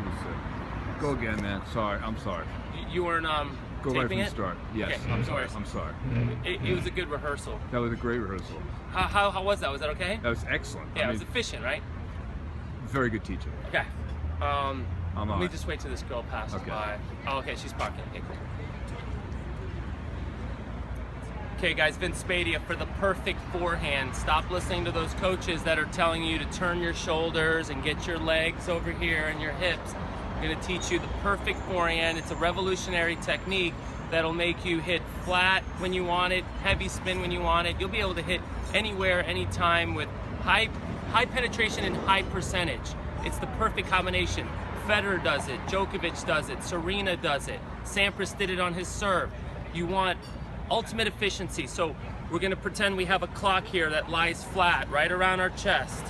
Hold a sec. Go again, man. Sorry, I'm sorry. You- weren't um, Go right from the start. Yes, Okay, I'm sorry. I'm sorry. It, it was a good rehearsal. That was a great rehearsal. How, how, how was that? Was that okay? That was excellent. Yeah, I it was efficient, right? very good teacher. Okay. Um, I'm let on me just wait till this girl passes Okay. by. Oh, okay, she's parking. Okay, cool. Okay, guys, Vince Spadea for the perfect forehand. Stop listening to those coaches that are telling you to turn your shoulders and get your legs over here and your hips. I'm to teach you the perfect forehand. It's a revolutionary technique that'll make you hit flat when you want it, heavy spin when you want it. You'll be able to hit anywhere, anytime with high, high penetration and high percentage. It's the perfect combination. Federer does it, Djokovic does it, Serena does it, Sampras did it on his serve. You want ultimate efficiency. So we're gonna pretend we have a clock here that lies flat right around our chest.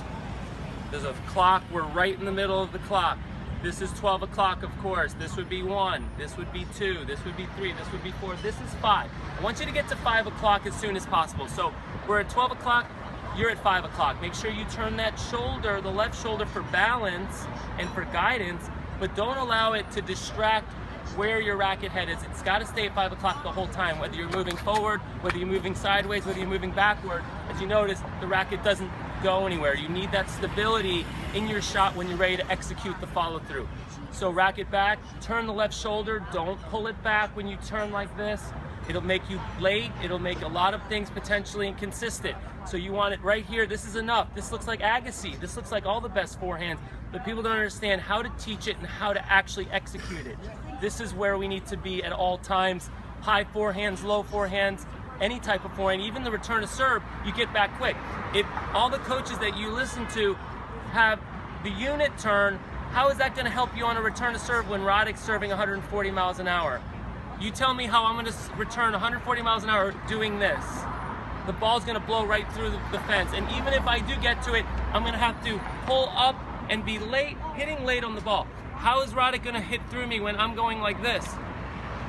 There's a clock, we're right in the middle of the clock. This is 12 o'clock, of course. This would be one, this would be two, this would be three, this would be four, this is five. I want you to get to five o'clock as soon as possible. So we're at 12 o'clock, you're at five o'clock. Make sure you turn that shoulder, the left shoulder for balance and for guidance, but don't allow it to distract where your racket head is. It's got to stay at 5 o'clock the whole time, whether you're moving forward, whether you're moving sideways, whether you're moving backward. As you notice, the racket doesn't go anywhere. You need that stability in your shot when you're ready to execute the follow through. So racket back, turn the left shoulder, don't pull it back when you turn like this. It'll make you late, it'll make a lot of things potentially inconsistent. So you want it right here, this is enough. This looks like Agassi, this looks like all the best forehands, but people don't understand how to teach it and how to actually execute it. This is where we need to be at all times. High forehands, low forehands, any type of forehand, even the return to serve, you get back quick. If all the coaches that you listen to have the unit turn, how is that going to help you on a return to serve when Roddick's serving 140 miles an hour? You tell me how I'm going to return 140 miles an hour doing this. The ball's going to blow right through the, the fence. And even if I do get to it, I'm going to have to pull up and be late, hitting late on the ball. How is Roddick going to hit through me when I'm going like this?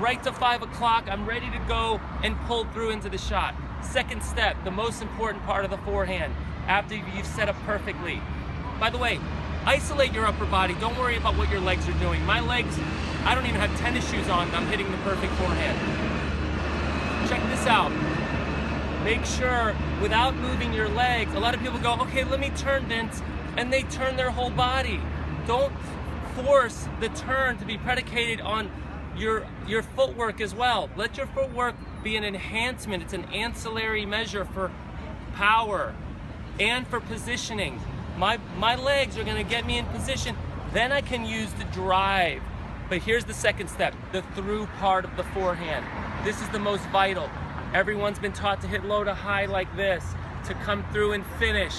Right to five o'clock, I'm ready to go and pull through into the shot. Second step, the most important part of the forehand, after you've set up perfectly. By the way, isolate your upper body. Don't worry about what your legs are doing. My legs, I don't even have tennis shoes on. I'm hitting the perfect forehand. Check this out. Make sure, without moving your legs, a lot of people go, okay, let me turn, Vince, and they turn their whole body. Don't force the turn to be predicated on your your footwork as well. Let your footwork be an enhancement. It's an ancillary measure for power and for positioning. My my legs are going to get me in position. Then I can use the drive. But here's the second step, the through part of the forehand. This is the most vital. Everyone's been taught to hit low to high like this, to come through and finish.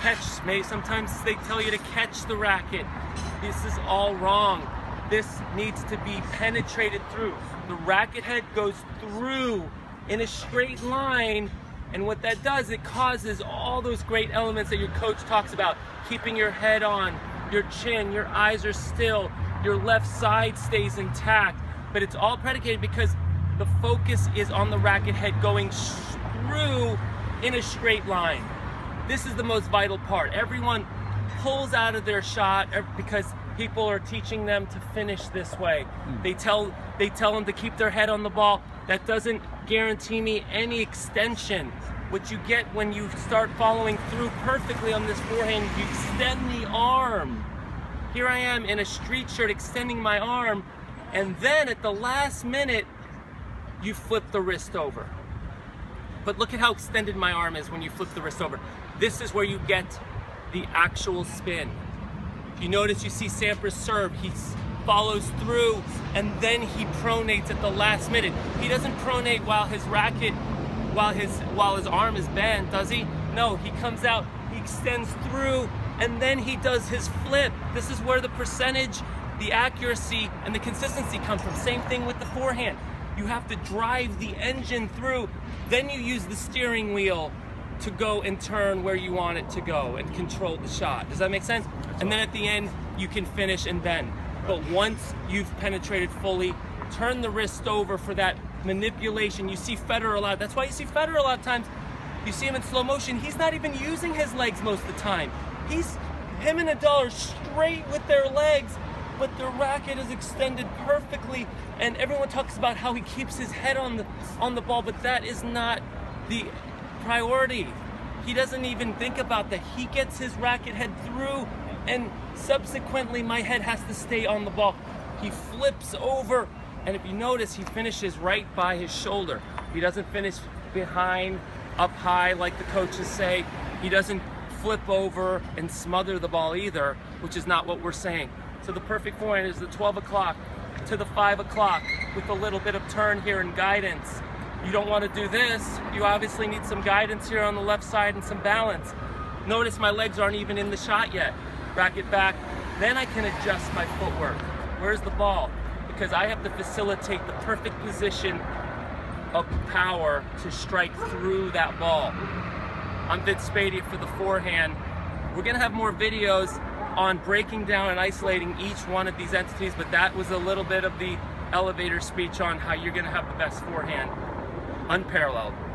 Catch, sometimes they tell you to catch the racket. This is all wrong. This needs to be penetrated through. The racket head goes through in a straight line, and what that does, it causes all those great elements that your coach talks about. Keeping your head on, your chin, your eyes are still, your left side stays intact. But it's all predicated because the focus is on the racket head going through in a straight line. This is the most vital part. Everyone pulls out of their shot er, because people are teaching them to finish this way. Hmm. They tell they tell them to keep their head on the ball. That doesn't guarantee me any extension. What you get when you start following through perfectly on this forehand, you extend the arm. Here I am in a street shirt extending my arm, and then at the last minute, you flip the wrist over. But look at how extended my arm is when you flip the wrist over. This is where you get the actual spin. If you notice you see Sampras serve, he follows through and then he pronates at the last minute. He doesn't pronate while his racket, while his while his arm is bent, does he? No, he comes out, he extends through, and then he does his flip. This is where the percentage, the accuracy, and the consistency come from. Same thing with the forehand. You have to drive the engine through, then you use the steering wheel to go and turn where you want it to go and control the shot. Does that make sense? and then at the end, you can finish and bend. But once you've penetrated fully, turn the wrist over for that manipulation. You see Federer a lot. That's why you see Federer a lot of times. You see him in slow motion. He's not even using his legs most of the time. He's him and Nadal are straight with their legs, but the racket is extended perfectly, and everyone talks about how he keeps his head on the on the ball, but that is not the priority. He doesn't even think about that. He gets his racket head through, and subsequently, my head has to stay on the ball. He flips over, and if you notice, he finishes right by his shoulder. He doesn't finish behind, up high, like the coaches say. He doesn't flip over and smother the ball either, which is not what we're saying. So the perfect forehand is the 12 o'clock to the 5 o'clock with a little bit of turn here and guidance. You don't want to do this. You obviously need some guidance here on the left side and some balance. Notice my legs aren't even in the shot yet. Racket back. Then I can adjust my footwork. Where's the ball? Because I have to facilitate the perfect position of power to strike through that ball. I'm Vince Spadea for the forehand. We're gonna have more videos on breaking down and isolating each one of these entities, but that was a little bit of the elevator speech on how you're gonna have the best forehand, unparalleled.